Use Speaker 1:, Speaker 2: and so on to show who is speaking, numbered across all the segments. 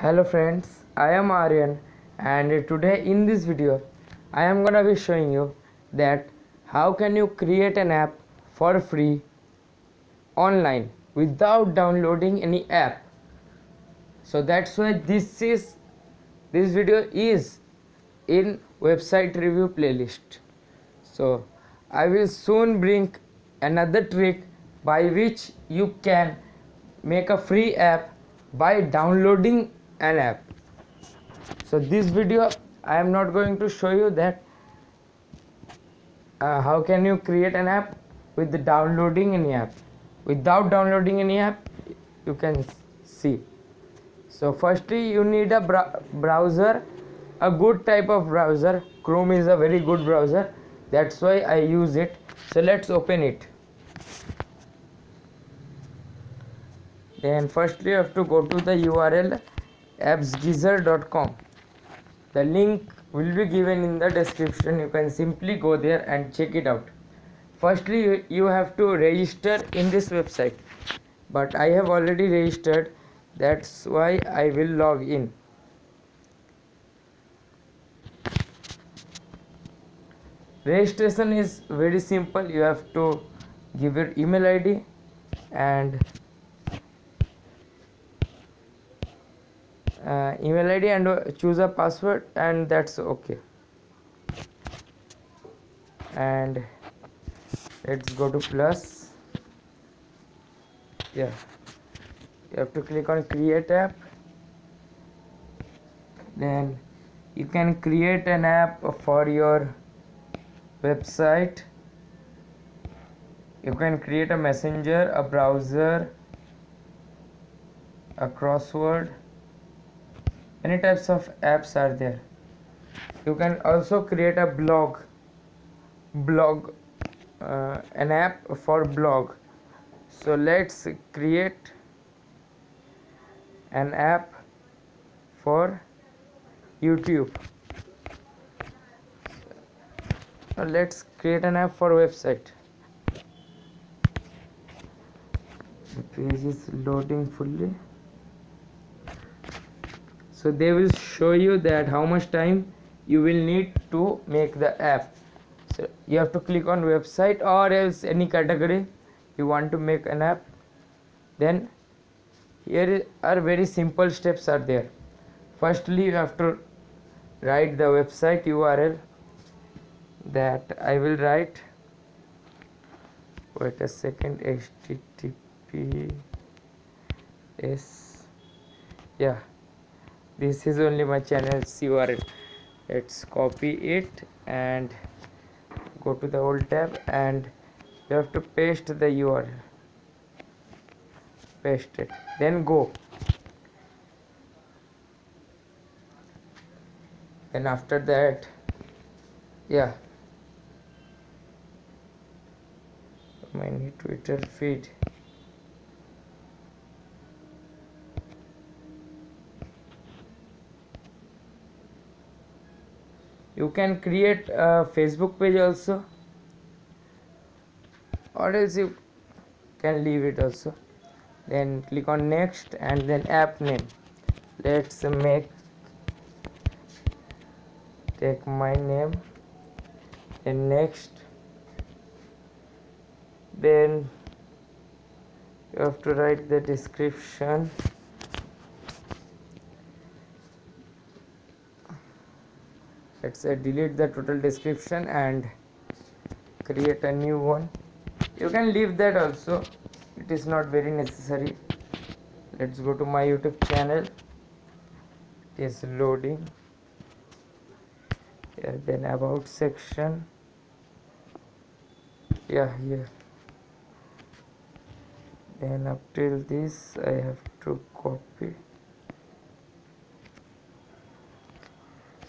Speaker 1: hello friends i am aryan and today in this video i am gonna be showing you that how can you create an app for free online without downloading any app. So that's why this is this video is in website review playlist. So i will soon bring another trick by which you can make a free app by downloading an app. So this video i am not going to show you that uh, how can you create an app with the downloading any app. Without downloading any app you can see. So firstly you need a browser a good type of browser. Chrome is a very good browser. That's why i use it. So let's open it. Then firstly you have to go to the url appsgeyser.com the link will be given in the description. You can simply go there and check it out. Firstly you have to register in this website. But i have already registered. That's why i will log in. Registration is very simple. You have to give your email id and uh, email id and choose a password and that's okay. And let's go to plus. Yeah. You have to click on create app. Then you can create an app for your website. You can create a messenger a browser a crossword many types of apps are there. You can also create a blog. Blog uh, an app for blog. So let's create an app for youtube. Let's create an app for website. The page is loading fully so they will show you that how much time you will need to make the app. So you have to click on website or else any category you want to make an app. Then here are very simple steps are there. Firstly you have to write the website url that i will write. Wait a second http s. Yeah this is only my channel's url let's copy it and go to the old tab and you have to paste the url paste it. Then go. And after that yeah. My twitter feed you can create a facebook page also. Or else you can leave it also. Then click on next and then app name. Let's make take my name. And next. Then you have to write the description let's say delete the total description and create a new one. You can leave that also. It is not very necessary. Let's go to my youtube channel. It is loading. Then about section. Yeah here. Then up till this i have to copy.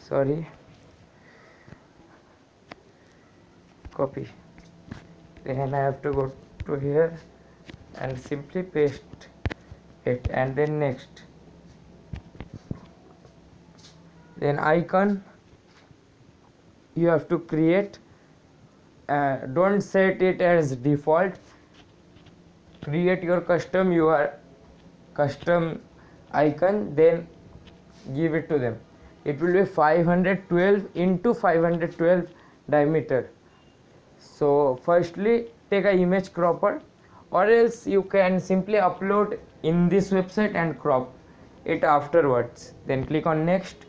Speaker 1: Sorry copy. Then I have to go to here and simply paste it and then next. Then icon you have to create. Uh, don't set it as default. Create your custom your custom icon then give it to them. It will be 512 into 512 diameter so firstly take a image cropper or else you can simply upload in this website and crop it afterwards. Then click on next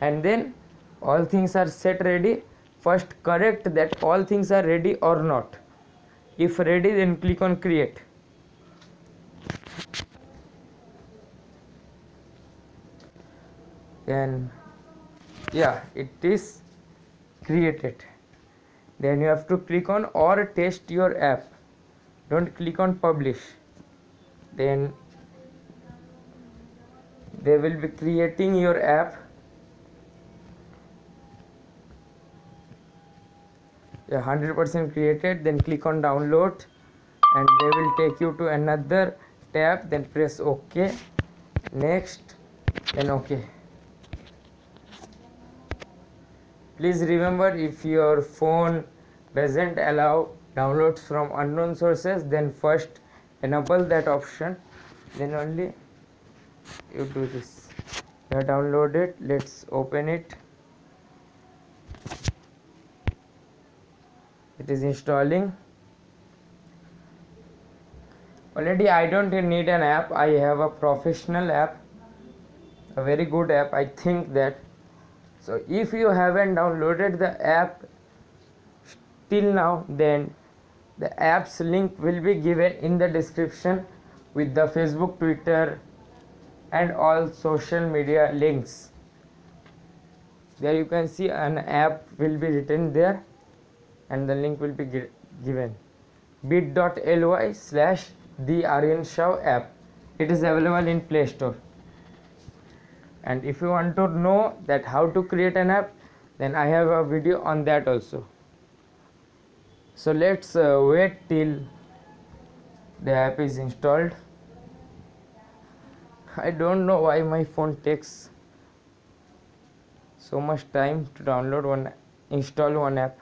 Speaker 1: and then all things are set ready. First correct that all things are ready or not. If ready then click on create. Then yeah it is created then you have to click on or test your app. Don't click on publish. Then they will be creating your app. Yeah 100% created then click on download. And they will take you to another tab then press ok. Next then ok please remember if your phone doesn't allow downloads from unknown sources then first enable that option. Then only you do this. You have downloaded. Let's open it. It is installing. Already I don't need an app. I have a professional app a very good app. I think that so if you haven't downloaded the app till now then the app's link will be given in the description with the facebook twitter and all social media links. There you can see an app will be written there and the link will be given. bit.ly slash the Aryan Shaw app. It is available in play store and if you want to know that how to create an app then i have a video on that also. So let's uh, wait till the app is installed. I don't know why my phone takes so much time to download one install one app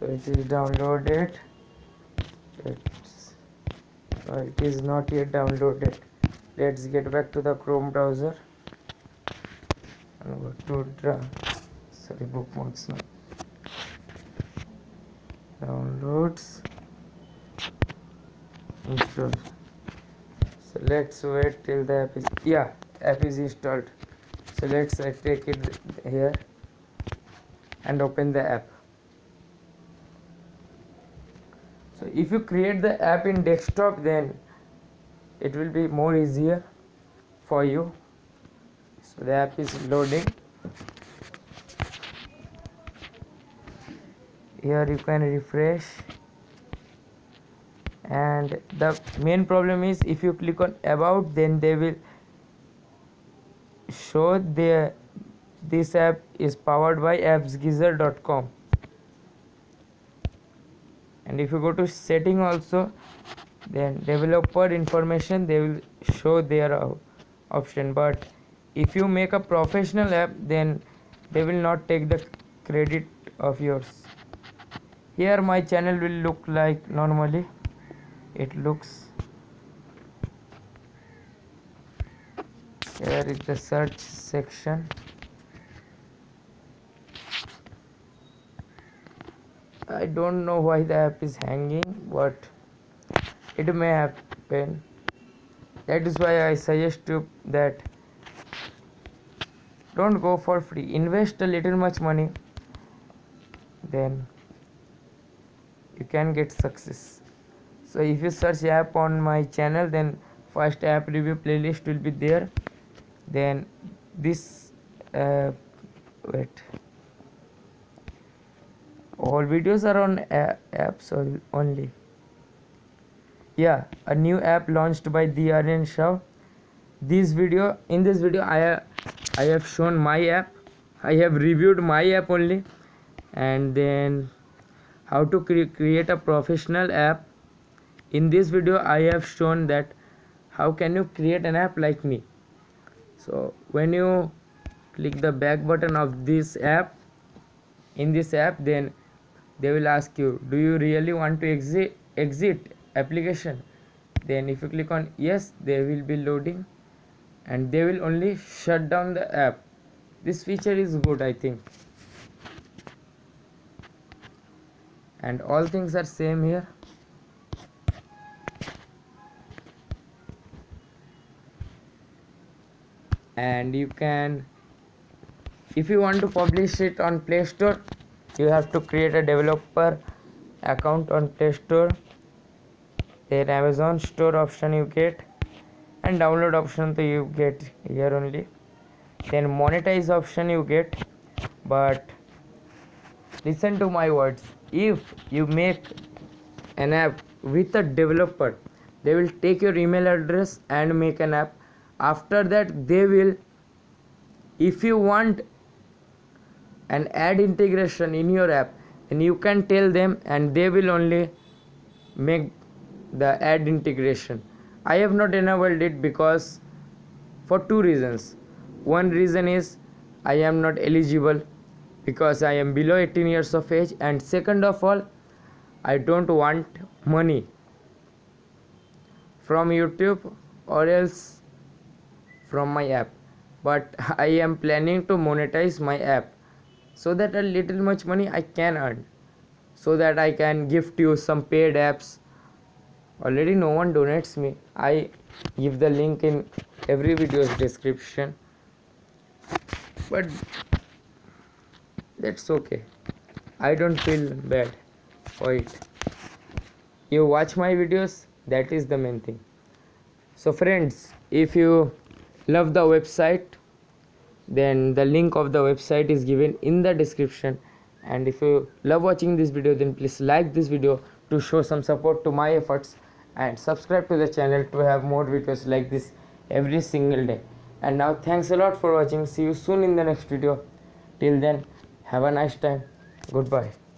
Speaker 1: so it is downloaded. It's uh, it is not yet downloaded. Let's get back to the chrome browser. And go to draw sorry bookmarks now. Downloads. Install. So let's wait till the app is yeah app is installed. So let's uh, take it here and open the app so if you create the app in desktop then it will be more easier for you. So the app is loading. Here you can refresh. And the main problem is if you click on about then they will show the this app is powered by appsgeyser.com if you go to setting also then developer information they will show their uh, option. But if you make a professional app then they will not take the credit of yours. Here my channel will look like normally. It looks here is the search section I don't know why the app is hanging but it may happen. That is why I suggest you that don't go for free. Invest a little much money then you can get success. So if you search app on my channel then first app review playlist will be there. Then this uh, wait all videos are on apps only. Yeah a new app launched by the Aryan Shaw this video in this video I have, I have shown my app. I have reviewed my app only. And then how to cre create a professional app. In this video i have shown that how can you create an app like me. So when you click the back button of this app in this app then they will ask you do you really want to exit exit application? Then if you click on yes they will be loading and they will only shut down the app. This feature is good i think. And all things are same here. And you can if you want to publish it on play store you have to create a developer account on play store then amazon store option you get and download option so you get here only. Then monetize option you get but listen to my words. If you make an app with a developer they will take your email address and make an app. After that they will if you want an add integration in your app and you can tell them and they will only make the ad integration. I have not enabled it because for two reasons. One reason is i am not eligible because i am below 18 years of age and second of all i don't want money from youtube or else from my app. But i am planning to monetize my app so that a little much money i can earn. So that i can gift you some paid apps. Already no one donates me. I give the link in every video's description. But that's okay. I don't feel bad for it. You watch my videos? That is the main thing. So friends if you love the website then the link of the website is given in the description. And if you love watching this video then please like this video to show some support to my efforts. And subscribe to the channel to have more videos like this every single day. And now thanks a lot for watching. See you soon in the next video. Till then have a nice time. Goodbye